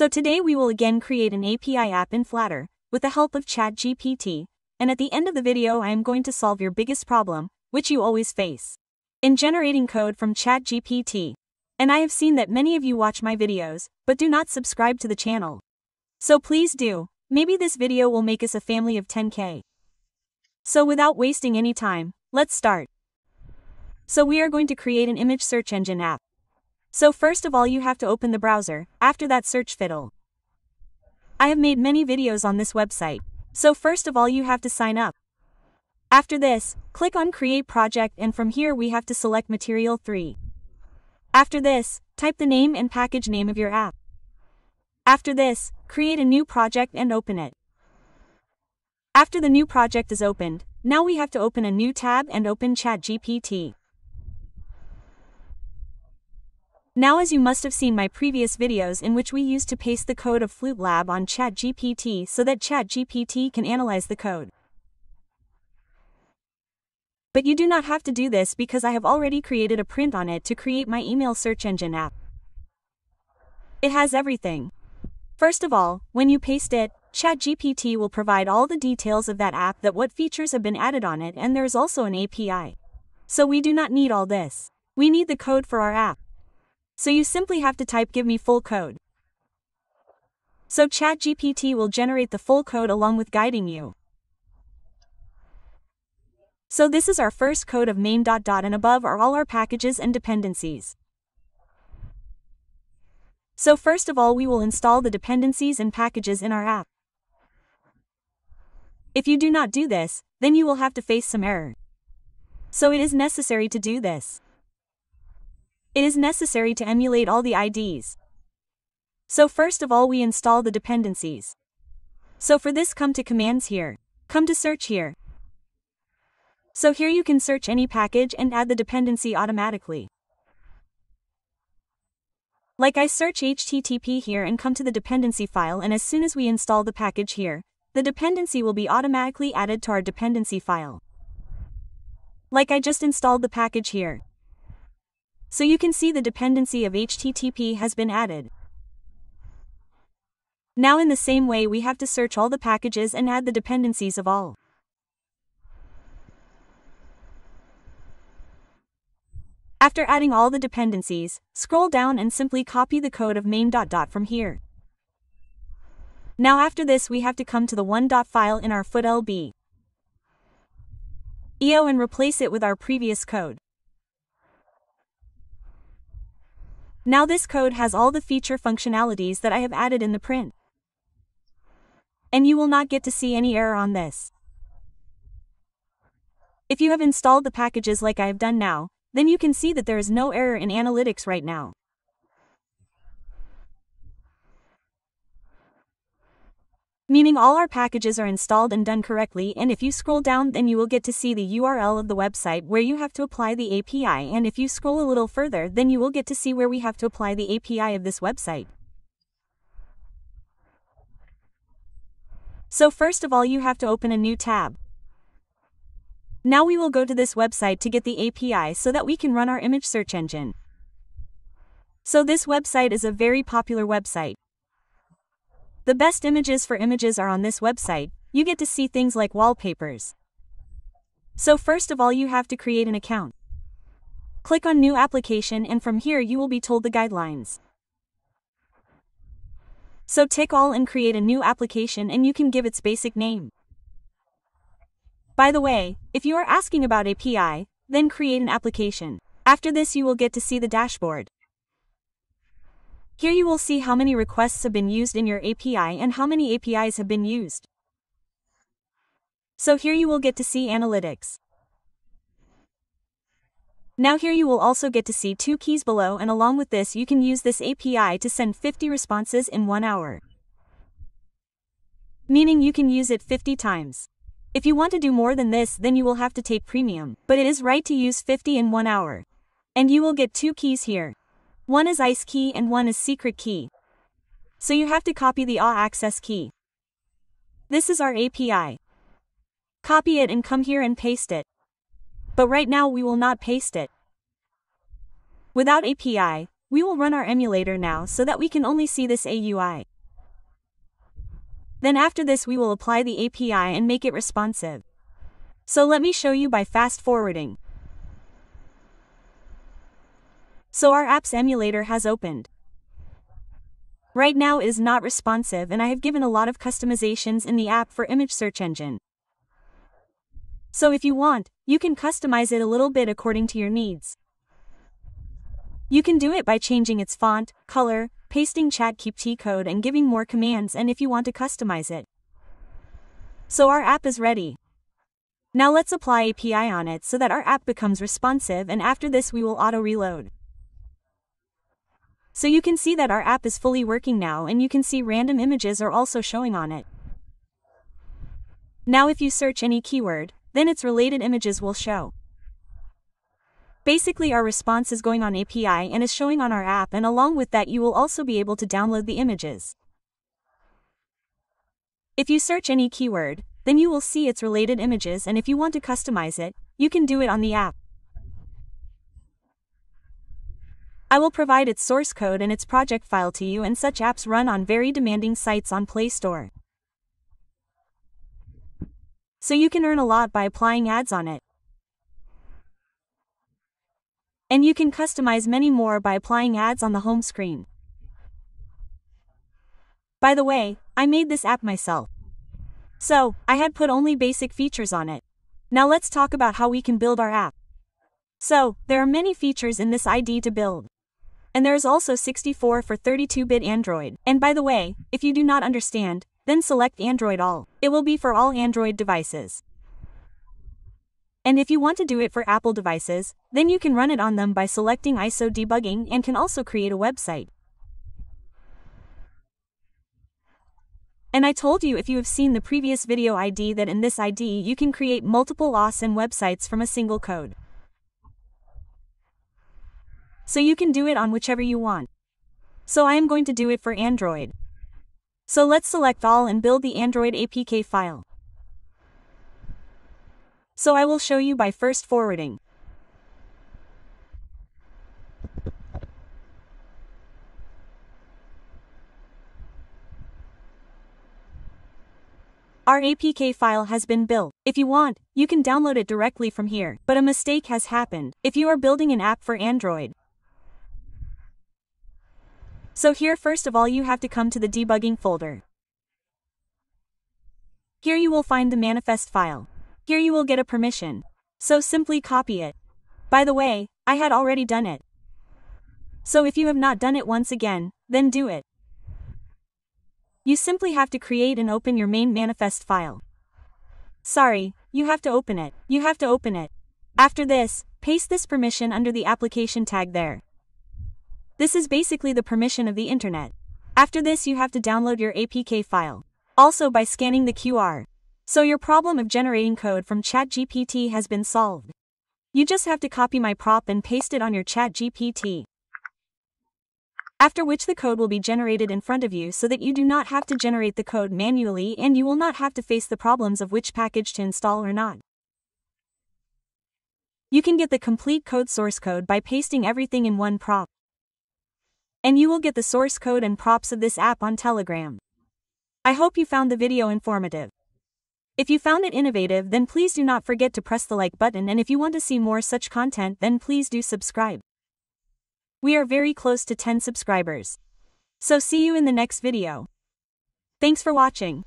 So today we will again create an API app in Flutter, with the help of ChatGPT, and at the end of the video I am going to solve your biggest problem, which you always face. In generating code from ChatGPT. And I have seen that many of you watch my videos, but do not subscribe to the channel. So please do, maybe this video will make us a family of 10k. So without wasting any time, let's start. So we are going to create an image search engine app. So first of all you have to open the browser, after that search fiddle. I have made many videos on this website, so first of all you have to sign up. After this, click on create project and from here we have to select material 3. After this, type the name and package name of your app. After this, create a new project and open it. After the new project is opened, now we have to open a new tab and open ChatGPT. Now as you must have seen my previous videos in which we used to paste the code of FlutLab on ChatGPT so that ChatGPT can analyze the code. But you do not have to do this because I have already created a print on it to create my email search engine app. It has everything. First of all, when you paste it, ChatGPT will provide all the details of that app that what features have been added on it and there is also an API. So we do not need all this. We need the code for our app. So you simply have to type give me full code. So ChatGPT will generate the full code along with guiding you. So this is our first code of main dot dart and above are all our packages and dependencies. So first of all we will install the dependencies and packages in our app. If you do not do this, then you will have to face some error. So it is necessary to do this. It is necessary to emulate all the IDs. So first of all we install the dependencies. So for this come to commands here. Come to search here. So here you can search any package and add the dependency automatically. Like I search HTTP here and come to the dependency file and as soon as we install the package here, the dependency will be automatically added to our dependency file. Like I just installed the package here. So you can see the dependency of HTTP has been added. Now in the same way we have to search all the packages and add the dependencies of all. After adding all the dependencies, scroll down and simply copy the code of main dot dart from here. Now after this we have to come to the one dot file in our footlb. EO and replace it with our previous code. Now this code has all the feature functionalities that I have added in the print. And you will not get to see any error on this. If you have installed the packages like I have done now, then you can see that there is no error in analytics right now. Meaning all our packages are installed and done correctly and if you scroll down then you will get to see the URL of the website where you have to apply the API and if you scroll a little further then you will get to see where we have to apply the API of this website. So first of all you have to open a new tab. Now we will go to this website to get the API so that we can run our image search engine. So this website is a very popular website. The best images for images are on this website, you get to see things like wallpapers. So first of all you have to create an account. Click on new application and from here you will be told the guidelines. So tick all and create a new application and you can give its basic name. By the way, if you are asking about API, then create an application. After this you will get to see the dashboard. Here you will see how many requests have been used in your API and how many APIs have been used. So here you will get to see analytics. Now here you will also get to see two keys below and along with this you can use this API to send 50 responses in one hour. Meaning you can use it 50 times. If you want to do more than this then you will have to take premium, but it is right to use 50 in one hour. And you will get two keys here. One is ICE key and one is secret key. So you have to copy the AW access key. This is our API. Copy it and come here and paste it. But right now we will not paste it. Without API, we will run our emulator now so that we can only see this AUI. Then after this we will apply the API and make it responsive. So let me show you by fast forwarding. So our app's emulator has opened. Right now it is not responsive and I have given a lot of customizations in the app for image search engine. So if you want, you can customize it a little bit according to your needs. You can do it by changing its font, color, pasting ChatGPT code and giving more commands and if you want to customize it. So our app is ready. Now let's apply API on it so that our app becomes responsive and after this we will auto reload. So you can see that our app is fully working now and you can see random images are also showing on it. Now if you search any keyword, then its related images will show. Basically our response is going on API and is showing on our app and along with that you will also be able to download the images. If you search any keyword, then you will see its related images and if you want to customize it, you can do it on the app. I will provide its source code and its project file to you and such apps run on very demanding sites on Play Store. So you can earn a lot by applying ads on it. And you can customize many more by applying ads on the home screen. By the way, I made this app myself. So, I had put only basic features on it. Now let's talk about how we can build our app. So, there are many features in this ID to build. And there is also 64 for 32-bit Android. And by the way, if you do not understand, then select Android All. It will be for all Android devices. And if you want to do it for Apple devices, then you can run it on them by selecting iOS debugging and can also create a website. And I told you if you have seen the previous video ID that in this ID you can create multiple awesome websites from a single code. So you can do it on whichever you want. So I am going to do it for Android. So let's select all and build the Android APK file. So I will show you by first forwarding. Our APK file has been built. If you want, you can download it directly from here. But a mistake has happened. If you are building an app for Android, so here first of all you have to come to the debugging folder. Here you will find the manifest file. Here you will get a permission. So simply copy it. By the way, I had already done it. So if you have not done it once again, then do it. You simply have to create and open your main manifest file. Sorry, you have to open it. You have to open it. After this, paste this permission under the application tag there. This is basically the permission of the internet. After this you have to download your APK file. Also by scanning the QR. So your problem of generating code from ChatGPT has been solved. You just have to copy my prop and paste it on your ChatGPT. After which the code will be generated in front of you so that you do not have to generate the code manually and you will not have to face the problems of which package to install or not. You can get the complete code source code by pasting everything in one prop. And you will get the source code and props of this app on Telegram. I hope you found the video informative. If you found it innovative then please do not forget to press the like button and if you want to see more such content then please do subscribe. We are very close to 10 subscribers. So see you in the next video. Thanks for watching.